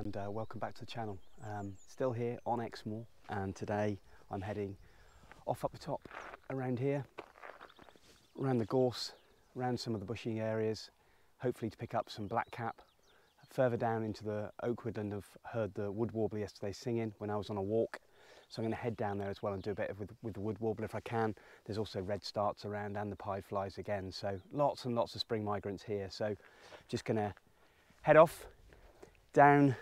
and uh, welcome back to the channel. Um, still here on Exmoor and today I'm heading off up the top around here, around the gorse, around some of the bushy areas, hopefully to pick up some blackcap. Further down into the oak woodland I've heard the wood warbler yesterday singing when I was on a walk. So I'm going to head down there as well and do a bit of with, with the wood warbler if I can. There's also redstarts around and the pied flies again. So lots and lots of spring migrants here. So just going to head off down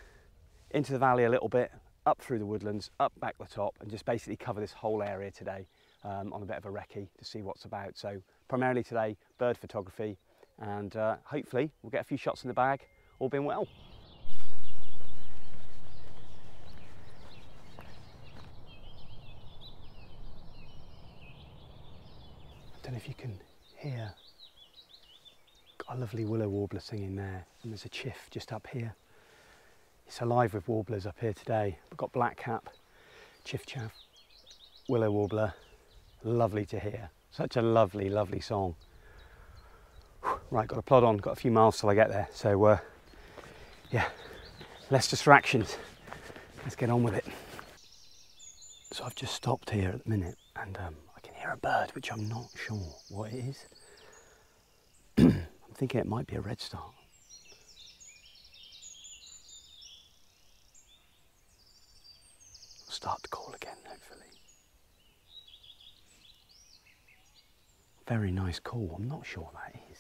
into the valley a little bit, up through the woodlands, up back the top, and just basically cover this whole area today um, on a bit of a recce to see what's about. So primarily today, bird photography, and uh, hopefully we'll get a few shots in the bag, all being well. I don't know if you can hear got a lovely willow warbler singing there and there's a chiff just up here it's alive with warblers up here today. We've got blackcap, chiffchaff, willow warbler. Lovely to hear. Such a lovely, lovely song. Right, got to plod on. Got a few miles till I get there. So, uh, yeah, less distractions. Let's get on with it. So I've just stopped here at the minute and um, I can hear a bird, which I'm not sure what it is. I'm thinking it might be a redstart. Start to call again, hopefully. Very nice call. I'm not sure that is.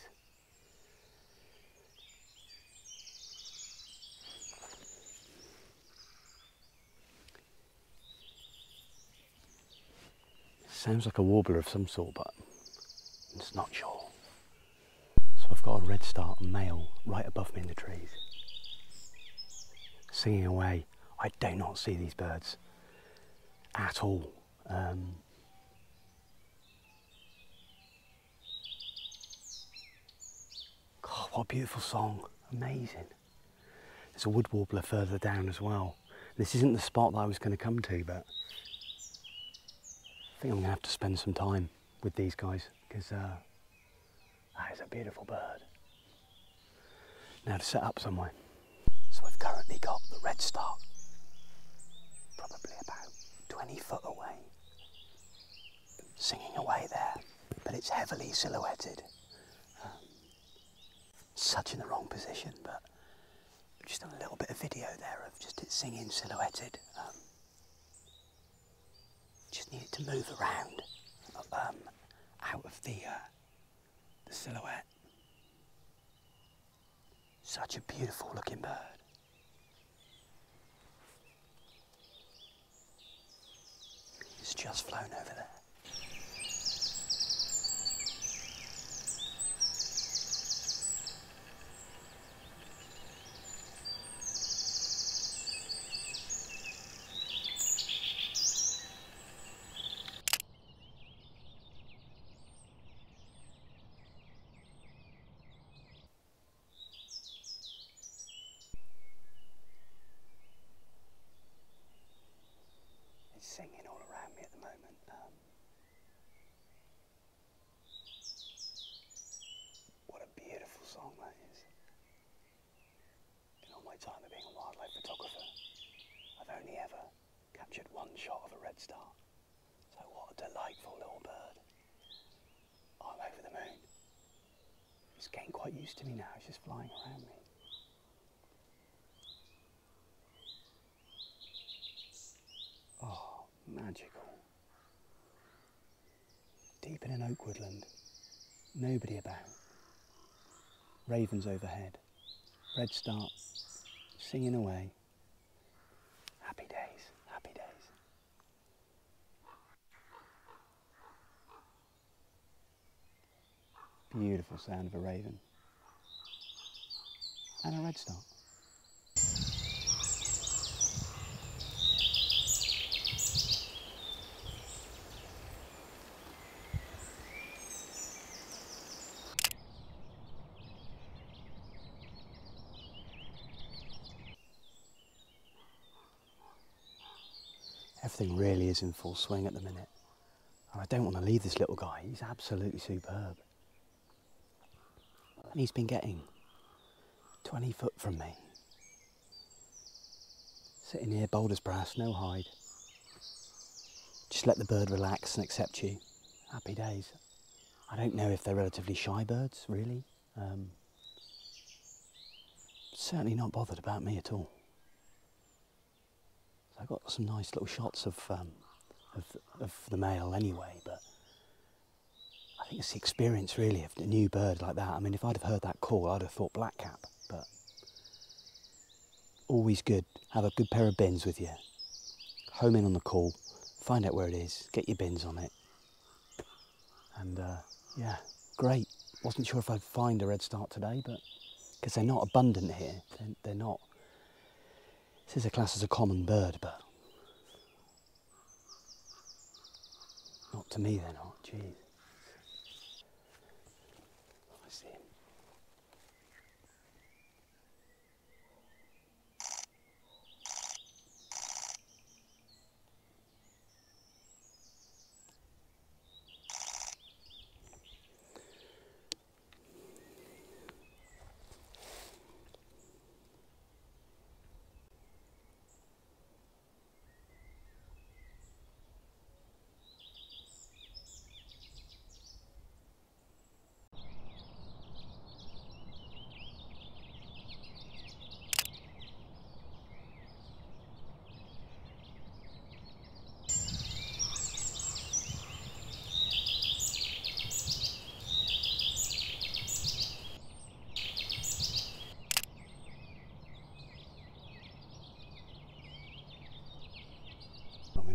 Sounds like a warbler of some sort, but just not sure. So I've got a redstart male right above me in the trees, singing away. I do not see these birds at all. Um, God, what a beautiful song. Amazing. There's a wood warbler further down as well. This isn't the spot that I was going to come to, but I think I'm going to have to spend some time with these guys because uh, that is a beautiful bird. Now to set up somewhere. So I've currently got the redstart, probably about 20 foot away, singing away there, but it's heavily silhouetted. Um, such in the wrong position, but just a little bit of video there of just it singing silhouetted. Um, just needed to move around um, out of the, uh, the silhouette. Such a beautiful looking bird. It's just flown over there. singing all around me at the moment. Um, what a beautiful song that is. In all my time of being a wildlife photographer, I've only ever captured one shot of a redstart. So what a delightful little bird. I'm over the moon. It's getting quite used to me now, it's just flying around me. Oh, magical. Deep in an oak woodland, nobody about. Ravens overhead, redstart singing away. Happy days, happy days. Beautiful sound of a raven and a redstart. Everything really is in full swing at the minute. And I don't want to leave this little guy. He's absolutely superb. And he's been getting 20 foot from me. Sitting here, bold as brass, no hide. Just let the bird relax and accept you. Happy days. I don't know if they're relatively shy birds, really. Um, certainly not bothered about me at all. I got some nice little shots of, um, of, of the male anyway, but I think it's the experience really of a new bird like that. I mean, if I'd have heard that call, I'd have thought blackcap, but always good. Have a good pair of bins with you. Home in on the call, find out where it is, get your bins on it, and uh, yeah, great. Wasn't sure if I'd find a redstart today, but because they're not abundant here, they're, they're not. This is a class as a common bird, but not to me. They're not. Jeez.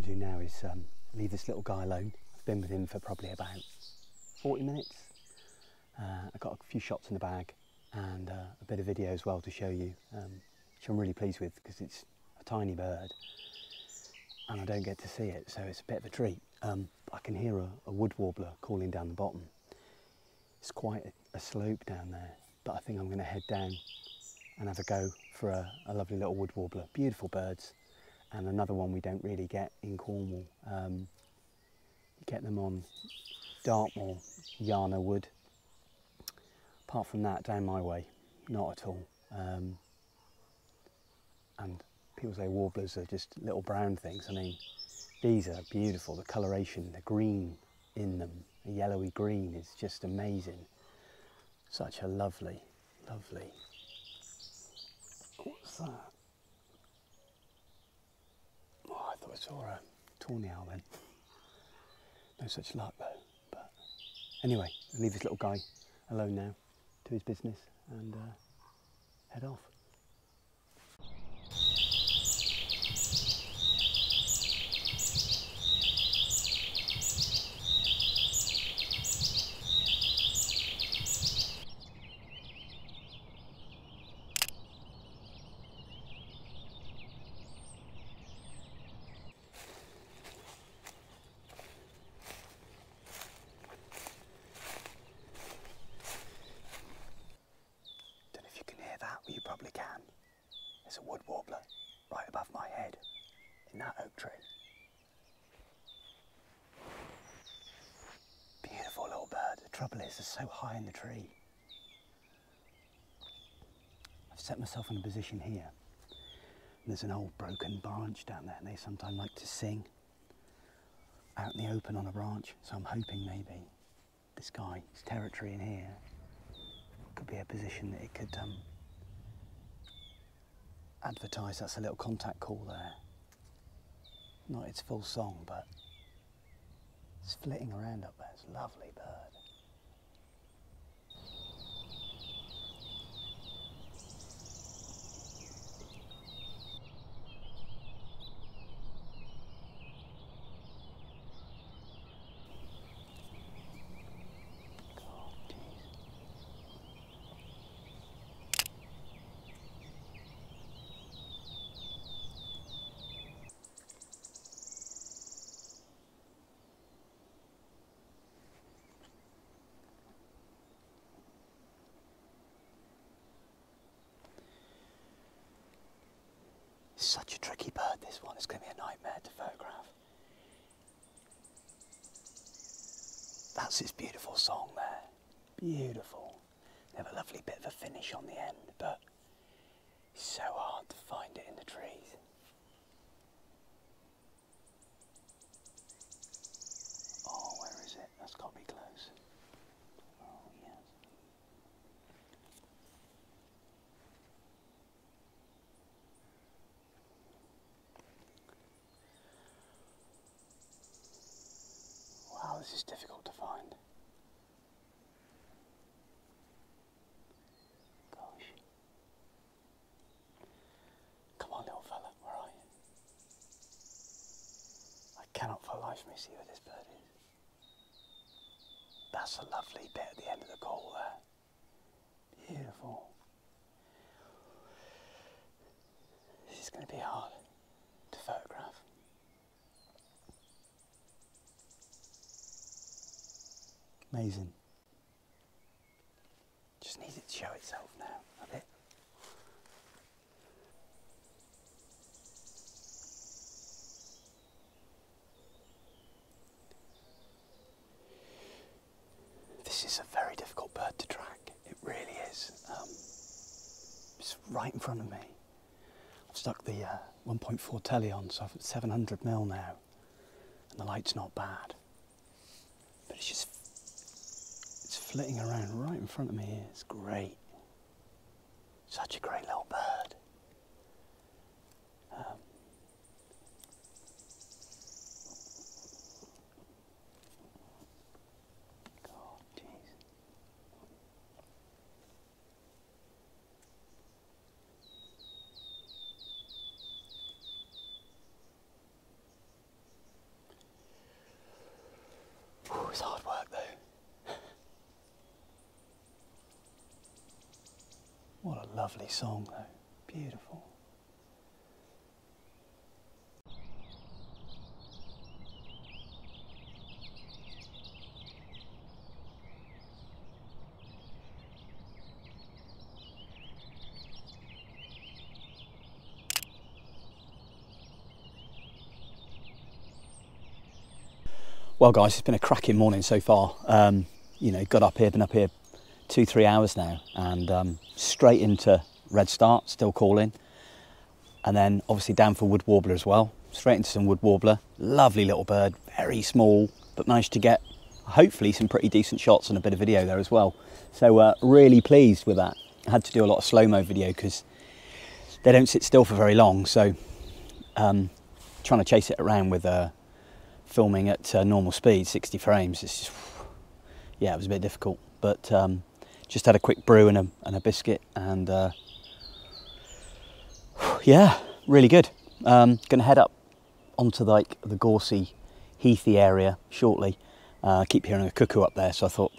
Do now is um, leave this little guy alone. I've been with him for probably about 40 minutes. Uh, I've got a few shots in the bag and uh, a bit of video as well to show you, um, which I'm really pleased with because it's a tiny bird and I don't get to see it, so it's a bit of a treat. Um, I can hear a, a wood warbler calling down the bottom. It's quite a, a slope down there, but I think I'm going to head down and have a go for a, a lovely little wood warbler. Beautiful birds and another one we don't really get in Cornwall. Um, you get them on Dartmoor, Yarner Wood. Apart from that, down my way, not at all. Um, and people say warblers are just little brown things. I mean, these are beautiful. The coloration, the green in them, the yellowy green is just amazing. Such a lovely, lovely. What's that? Oh, I thought I saw a tawny owl then. No such luck though. But anyway, I'll leave this little guy alone now, to his business, and uh, head off. Don't know if you can hear that, but you probably can. There's a wood warbler right above my head in that oak tree. Beautiful little bird. The trouble is, they're so high in the tree. I've set myself in a position here. There's an old broken branch down there, and they sometimes like to sing out in the open on a branch. So I'm hoping maybe this guy's territory in here could be a position that it could um, advertise. That's a little contact call there. Not its full song, but it's flitting around up there. It's a lovely bird. Such a tricky bird, this one. It's going to be a nightmare to photograph. That's its beautiful song there. Beautiful. They have a lovely bit of a finish on the end, but it's so hard to find it in the trees. This is difficult to find. Gosh. Come on, little fella, where are you? I cannot for life me see where this bird is. That's a lovely bit at the end of the call there. Beautiful. This is going to be hard to photograph. Amazing. Just needs it to show itself now a bit. This is a very difficult bird to track. It really is. Um, it's right in front of me. I've stuck the uh, 1.4 telly on, so I've 700 mil now, and the light's not bad. But it's just flitting around right in front of me. It's great. Such a great little bird. Um, God, jeez. Whew, it's hard work though. What a lovely song though. Beautiful. Well, guys, it's been a cracking morning so far. Um, you know, got up here, been up here two, three hours now, and um, straight into Red Start, still calling. And then obviously down for Wood Warbler as well. Straight into some Wood Warbler. Lovely little bird, very small, but managed to get hopefully some pretty decent shots and a bit of video there as well. So, uh, really pleased with that. I had to do a lot of slow mo video because they don't sit still for very long. So, um, trying to chase it around with uh, filming at uh, normal speed, 60 frames, it's just, yeah, it was a bit difficult. But um, just had a quick brew and a, and a biscuit, and uh, yeah, really good. Um, going to head up onto like the Gorsey, Heathy area shortly. Uh, keep hearing a cuckoo up there, so I thought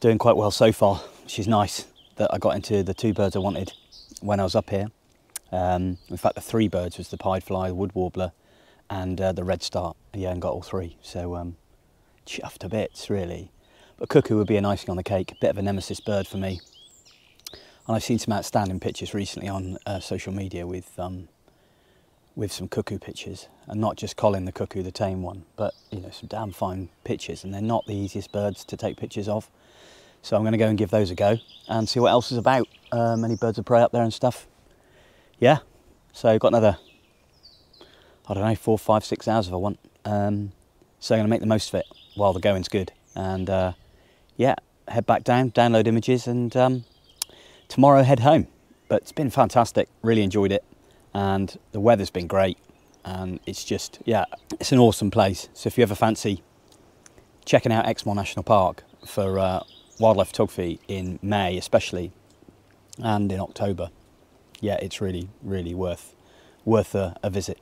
doing quite well so far, is nice that I got into the two birds I wanted when I was up here. Um, in fact, the three birds was the pied fly, the wood warbler, and uh, the red start. Yeah, and got all three. So um, chuffed to bits, really. But cuckoo would be an icing on the cake, a bit of a nemesis bird for me. And I've seen some outstanding pictures recently on uh, social media with um, with some cuckoo pictures, and not just Colin the cuckoo, the tame one, but you know some damn fine pictures, and they're not the easiest birds to take pictures of. So I'm going to go and give those a go and see what else is about. Um, any birds of prey up there and stuff. Yeah. So I've got another, I don't know, four, five, six hours if I want. Um, so I'm going to make the most of it while the going's good. And uh, yeah, head back down, download images, and um, tomorrow head home. But it's been fantastic. Really enjoyed it, and the weather's been great. And it's just, yeah, it's an awesome place. So if you ever fancy checking out Exmoor National Park for uh, wildlife photography in May, especially, and in October, yeah, it's really, really worth worth a, a visit.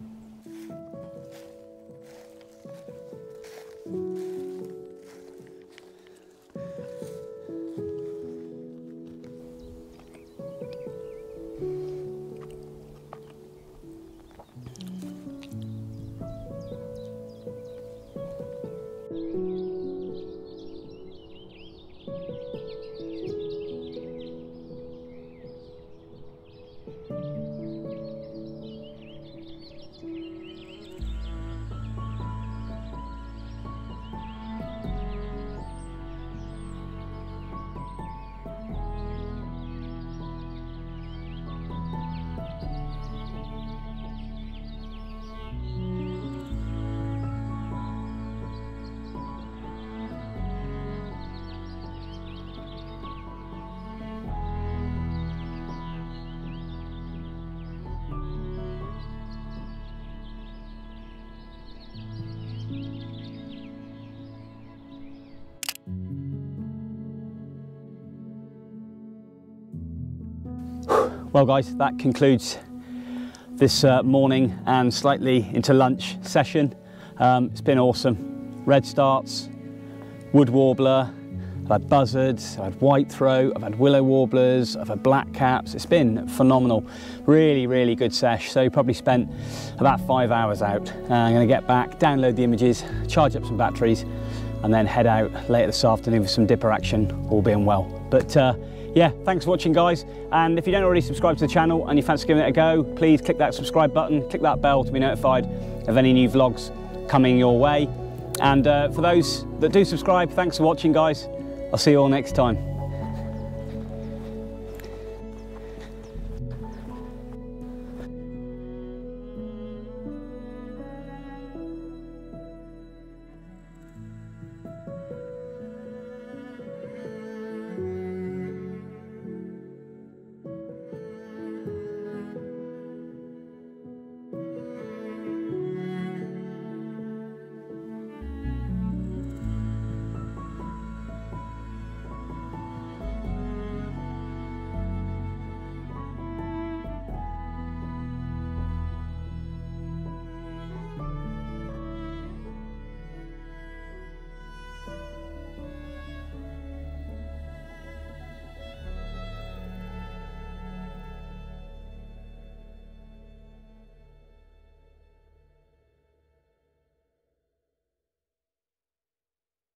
Well guys, that concludes this uh, morning and slightly into lunch session. Um, it's been awesome. Red starts, wood warbler, I've had buzzards, I've had white throat, I've had willow warblers, I've had black caps. It's been phenomenal. Really, really good sesh. So probably spent about five hours out. Uh, I'm gonna get back, download the images, charge up some batteries, and then head out later this afternoon for some dipper action, all being well. But uh, yeah, thanks for watching guys. And if you don't already subscribe to the channel and you fancy giving it a go, please click that subscribe button, click that bell to be notified of any new vlogs coming your way. And uh, for those that do subscribe, thanks for watching guys. I'll see you all next time.